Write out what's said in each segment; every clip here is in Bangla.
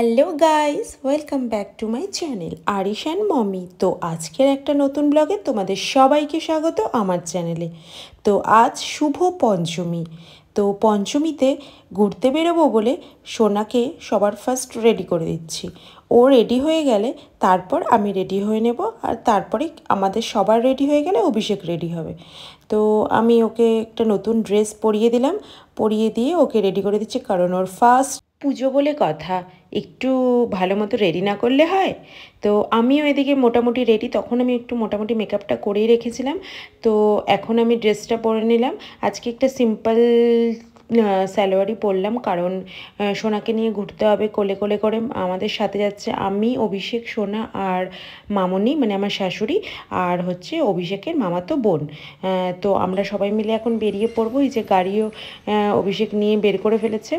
Hello guys, welcome back to my channel Arish and mommy. তো আজকের একটা নতুন ব্লগে তোমাদের সবাইকে স্বাগত আমার চ্যানেলে। তো আজ শুভ পঞ্চমী। তো পঞ্চমীতে ঘুরতে বেরোবো বলে সোনাকে সবার ফার্স্ট রেডি করে দিচ্ছি। ও রেডি হয়ে গেলে তারপর আমি রেডি হয়ে নেব আর তারপরে আমাদের সবার রেডি হয়ে গেলে অভিষেক রেডি হবে। তো আমি ওকে একটা নতুন ড্রেস পরিয়ে দিলাম। পরিয়ে দিয়ে ওকে রেডি করে দিচ্ছি কারণ ওর ফার্স্ট পুজো বলে কথা। একটু ভালো মতো রেডি না করলে হয়? তো আমিও এদিকে মোটামুটি রেডি তখন আমি একটু মোটামুটি মেকআপটা করেই রেখেছিলাম। তো এখন আমি ড্রেসটা পরে নিলাম। আজকে একটা সিম্পল স্যালোয়ারই পরলাম। কারণ সোনাকে নিয়ে ঘুরতে হবে কোলে কোলে করে। আমাদের সাথে যাচ্ছে আমি, অভিষেক, সোনা আর মামনি মানে আমার শাশুড়ি আর হচ্ছে অভিষেকের মামাতো বোন। তো আমরা সবাই মিলে এখন বেরিয়ে পড়ব। এই যে গাড়িও অভিষেক নিয়ে বের করে ফেলেছে।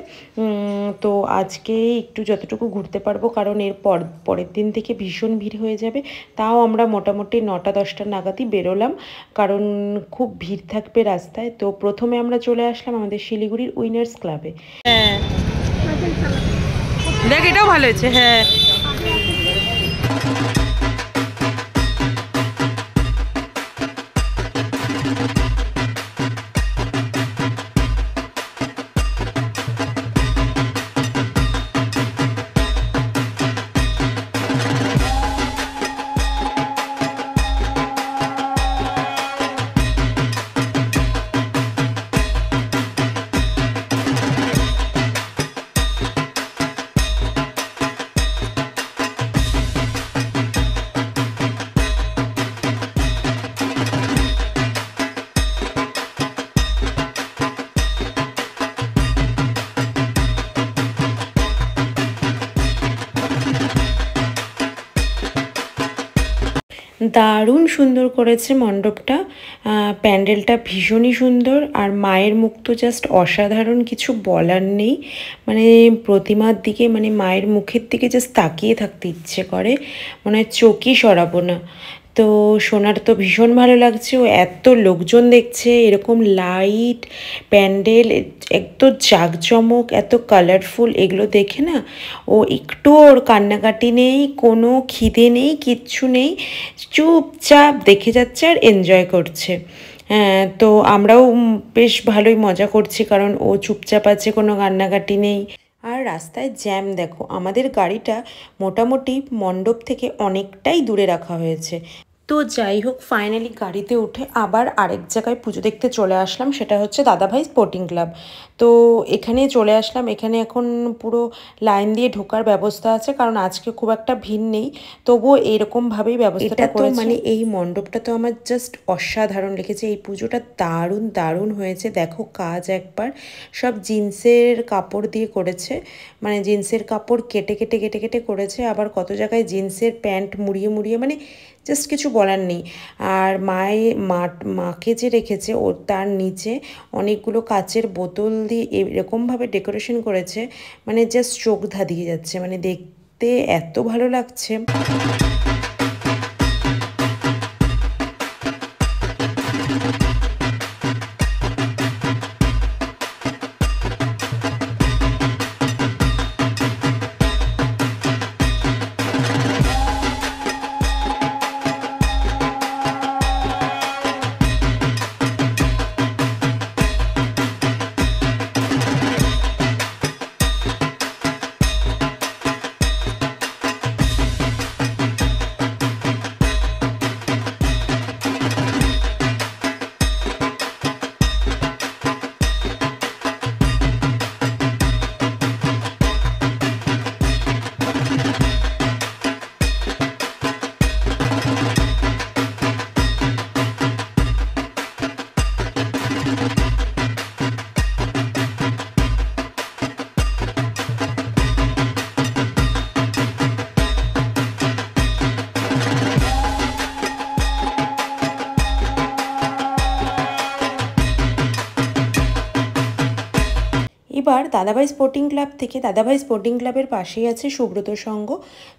তো আজকে একটু যতটুকু ঘুরতে পারব, কারণ এর পর, পরের দিন থেকে ভীষণ ভিড় হয়ে যাবে। তাও আমরা মোটামুটি নটা, দশটা নাগাদই বেরোলাম। কারণ খুব ভিড় থাকবে রাস্তায়। তো প্রথমে আমরা চলে আসলাম আমাদের শিলিগুড়ি শিলিগুড়ির উইনার্স ক্লাবে। হ্যাঁ। দেখ এটাও ভালো হয়েছে হ্যাঁ। দারুণ সুন্দর করেছে মণ্ডপটা। প্যান্ডেলটা ভীষণই সুন্দর, আর মায়ের মুখ তো জাস্ট অসাধারণ, কিছু বলার নেই। মানে প্রতিমার দিকে মানে মায়ের মুখের দিকে জাস্ট তাকিয়ে থাকতে ইচ্ছে করে। মানে চোখই সরাবো না। তো সোনার তো ভীষণ ভালো লাগছে, ও এত লোকজন দেখছে, এরকম লাইট প্যান্ডেল এত জাঁকজমক, এত কালারফুল এগুলো দেখে না, ও একটু ওর কান্নাকাটি নেই, কোনো খিদে নেই, কিচ্ছু নেই, চুপচাপ দেখে যাচ্ছে আর এনজয় করছে। হ্যাঁ তো আমরাও বেশ ভালোই মজা করছি, কারণ ও চুপচাপ আছে, কোনো কান্নাকাটি নেই। রাস্তায় জ্যাম দেখো। আমাদের গাড়িটা মোটামুটি মণ্ডপ থেকে অনেকটাই দূরে রাখা হয়েছে। তো যাই হোক ফাইনালি গাড়িতে উঠে আবার আরেক জায়গায় পুজো দেখতে চলে আসলাম সেটা হচ্ছে দাদাভাই স্পোর্টিং ক্লাব তো এখানে চলে আসলাম এখানে এখন পুরো লাইন দিয়ে ঢোকার ব্যবস্থা আছে কারণ আজকে খুব একটা ভিড় নেই। তবুও এইরকমভাবেই ব্যবস্থাটা তো মানে এই মণ্ডপটা তো আমার জাস্ট অসাধারণ লেগেছে এই পুজোটা দারুণ দারুণ হয়েছে। দেখো কাজ একবার সব জিন্সের কাপড় দিয়ে করেছে মানে জিন্সের কাপড় কেটে কেটে কেটে কেটে করেছে আবার কত জায়গায় জিন্সের প্যান্ট মুড়িয়ে মুড়িয়ে মানে জাস্ট কিছু বলার নেই। আর মায়ে, মা, মাকে যে রেখেছে, ও তার নিচে অনেকগুলো কাচের বোতল দিয়ে এরকমভাবে ডেকোরেশন করেছে মানে জাস্ট চোখ ধাঁধিয়ে যাচ্ছে। মানে দেখতে এত ভালো লাগছে। এবার দাদাভাই স্পোর্টিং ক্লাব থেকে, দাদাভাই স্পোর্টিং ক্লাবের পাশেই আছে সুব্রত সংঘ।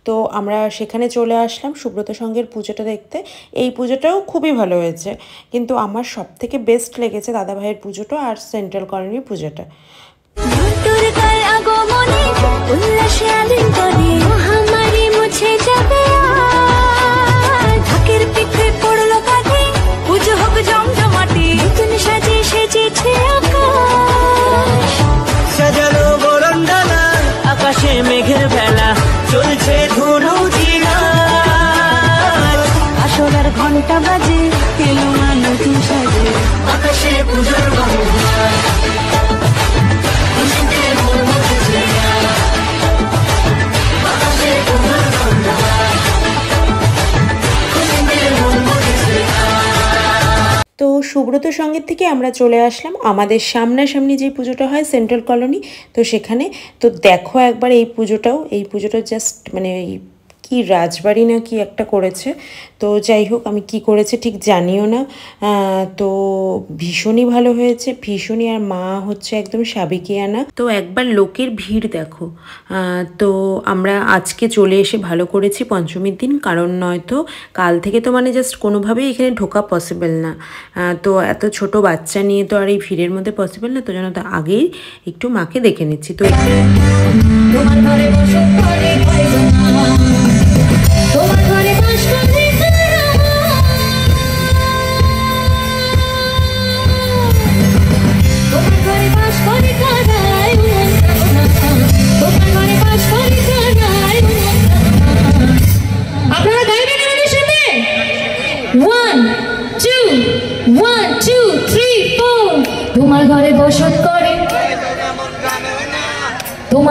তো আমরা সেখানে চলে আসলাম সুব্রত সংঘের পুজোটা দেখতে। এই পুজোটাও খুবই ভালো হয়েছে। কিন্তু আমার সব থেকে বেস্ট লেগেছে দাদাভাইয়ের পুজোটা আর সেন্ট্রাল কলোনির পুজোটা। উল্লাসে মহামারী মুছে যাবে। মেঘের বেলা চলছে ধুনু আসরার ঘণ্টা বাজে এলো মানুষ নতুন সাজে। আকাশে পুজোর গন্ধ সুব্রত সংগীত থেকে আমরা চলে আসলাম। আমাদের সামনাসামনি যে পুজোটা হয় সেন্ট্রাল কলোনি, তো সেখানে, তো দেখো একবার এই পুজোটাও। এই পুজোটা জাস্ট মানে এই কি রাজবাড়ি না কি একটা করেছে। তো যাই হোক, আমি কি করেছে ঠিক জানিও না। তো ভীষণই ভালো হয়েছে, ভীষণই। আর মা হচ্ছে একদম সাবেকিয়ানা। তো একবার লোকের ভিড় দেখো। তো আমরা আজকে চলে এসে ভালো করেছি পঞ্চমীর দিন, কারণ নয়তো কাল থেকে তো মানে জাস্ট কোনোভাবেই এখানে ঢোকা পসিবল না। তো এত ছোট বাচ্চা নিয়ে তো আর এই ভিড়ের মধ্যে পসিবল না, তো যেন তো, আগেই একটু মাকে দেখে নিচ্ছি। তো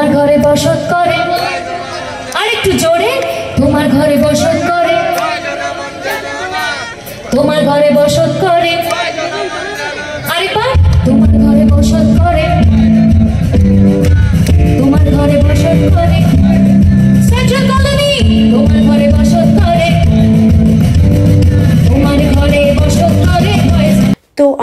তোমার ঘরে বসত করে। আরেকটু জোরে তোমার ঘরে বসত করে। তোমার ঘরে বসত করে।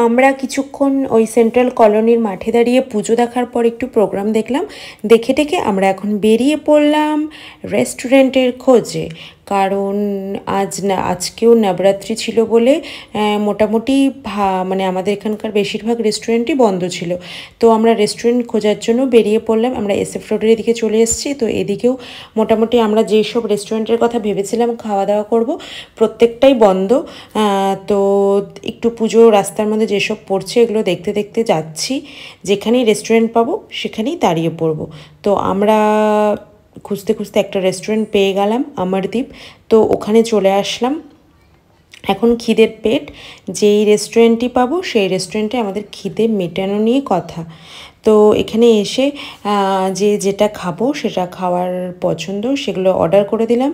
আমরা কিছুক্ষণ ওই সেন্ট্রাল কলোনির মাঠে দাঁড়িয়ে পুজো দেখার পর একটু প্রোগ্রাম দেখলাম। দেখে টেকে আমরা এখন বেরিয়ে পড়লাম রেস্টুরেন্টের খোঁজে। কারণ আজ না, আজকেও নবরাত্রি ছিল বলে মোটামুটি মানে আমাদের এখানকার বেশিরভাগ রেস্টুরেন্টই বন্ধ ছিল। তো আমরা রেস্টুরেন্ট খোঁজার জন্য বেরিয়ে পড়লাম। আমরা এসএফ রোডের এদিকে চলে এসেছি। তো এদিকেও মোটামুটি আমরা যেসব রেস্টুরেন্টের কথা ভেবেছিলাম খাওয়া দাওয়া করব, প্রত্যেকটাই বন্ধ। তো একটু পুজো রাস্তার মধ্যে যেসব পড়ছে এগুলো দেখতে দেখতে যাচ্ছি। যেখানেই রেস্টুরেন্ট পাবো, সেখানেই দাঁড়িয়ে পড়ব। তো আমরা খুঁজতে খুঁজতে একটা রেস্টুরেন্ট পেয়ে গেলাম আমারদ্বীপ তো ওখানে চলে আসলাম। এখন খিদের পেট, যেই রেস্টুরেন্টটি পাবো, সেই রেস্টুরেন্টে আমাদের খিদে মেটানো নিয়ে কথা। তো এখানে এসে যে যেটা খাব সেটা খাওয়ার পছন্দ, সেগুলো অর্ডার করে দিলাম।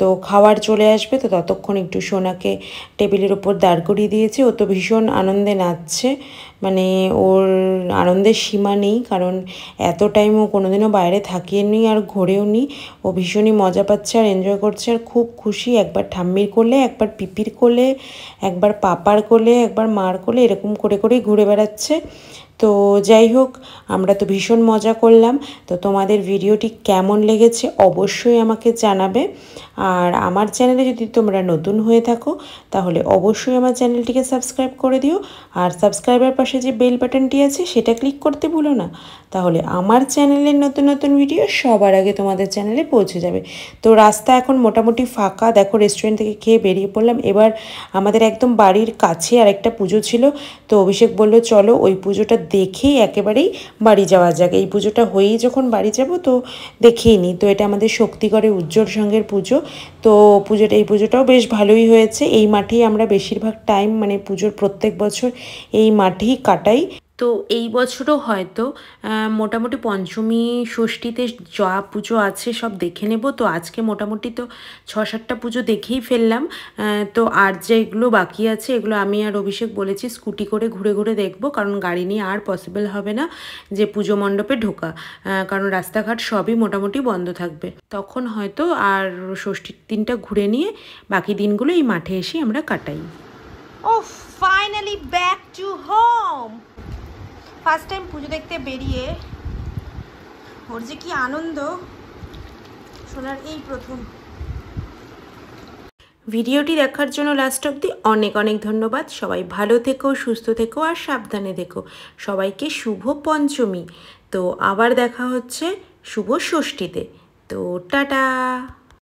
তো খাওয়ার চলে আসবে, তো ততক্ষণ একটু সোনাকে টেবিলের ওপর দাঁড় করিয়ে দিয়েছে। ও তো ভীষণ আনন্দে নাচছে মানে ওর আনন্দের সীমা নেই, কারণ এত টাইম ও কোনোদিনও বাইরে থাকিয়ে নি আর ঘোরেও নি। ও ভীষণই মজা পাচ্ছে আর এনজয় করছে আর খুব খুশি। একবার ঠাম্মির কোলে, একবার পিপির কোলে, একবার পাপার কোলে, একবার মার কোলে, এরকম করে করেই ঘুরে বেড়াচ্ছে। তো যাই হোক, আমরা তো ভীষণ মজা করলাম। তো তোমাদের ভিডিওটি কেমন লেগেছে অবশ্যই আমাকে জানাবে। আর আমার চ্যানেলে যদি তোমরা নতুন হয়ে থাকো, তাহলে অবশ্যই আমার চ্যানেলটিকে সাবস্ক্রাইব করে দিও। আর সাবস্ক্রাইবার পাশে যে বেল বাটনটি আছে, সেটা ক্লিক করতে ভুলো না। তাহলে আমার চ্যানেলের নতুন নতুন ভিডিও সবার আগে তোমাদের চ্যানেলে পৌঁছে যাবে। তো রাস্তা এখন মোটামুটি ফাঁকা। দেখো রেস্টুরেন্ট থেকে খেয়ে বেরিয়ে পড়লাম। এবার আমাদের একদম বাড়ির কাছে আর একটা পুজো ছিল। তো অভিষেক বলল, চলো ওই পুজোটা দেখেই একেবারেই বাড়ি যাওয়া যাক এই পুজোটা হয়েই যখন বাড়ি যাব তো দেখেই নিই তো এটা আমাদের শক্তিগড়ে উজ্জ্বল সঙ্গের পুজো। তো পুজোটা, এই পুজোটাও বেশ ভালোই হয়েছে। এই মাঠেই আমরা বেশিরভাগ টাইম মানে পুজোর প্রত্যেক বছর এই মাঠেই কাটাই। তো এই বছরও হয়তো মোটামুটি পঞ্চমী, ষষ্ঠীতে যা পুজো আছে সব দেখে নেব। তো আজকে মোটামুটি তো ছ সাতটা পুজো দেখেই ফেললাম। তো আর যেগুলো বাকি আছে, এগুলো আমি আর অভিষেক বলেছি স্কুটি করে ঘুরে ঘুরে দেখব, কারণ গাড়ি নিয়ে আর পসিবল হবে না যে পুজো মণ্ডপে ঢোকা। কারণ রাস্তাঘাট সবই মোটামুটি বন্ধ থাকবে। তখন হয়তো আর ষষ্ঠীর দিনটা ঘুরে নিয়ে বাকি দিনগুলো এই মাঠে এসে আমরা কাটাই। ও finally back to home first time Puja দেখতে বেরিয়ে ওর যে কি আনন্দ, সোনার এই প্রথম। ভিডিওটি দেখার জন্য লাস্ট অবধি অনেক অনেক ধন্যবাদ। সবাই ভালো থেকো, সুস্থ থেকো আর সাবধানে দেখো সবাইকে শুভ পঞ্চমী। তো আবার দেখা হচ্ছে শুভ ষষ্ঠীতে। তো টাটা!